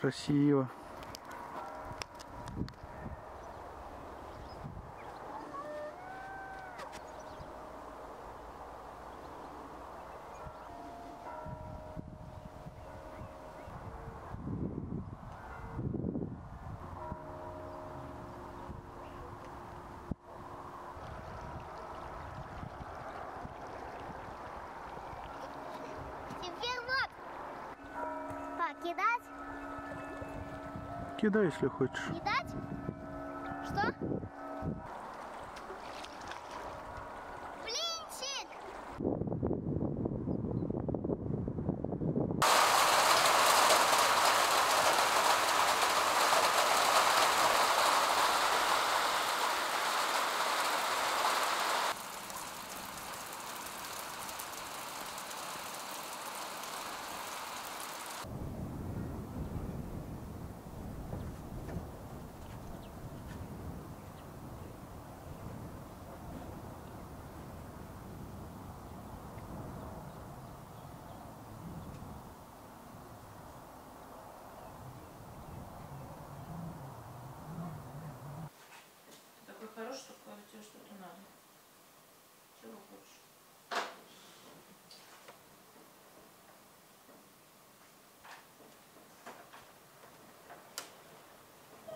Красиво. Кидай, если хочешь. Кидать? Что? Блинчик!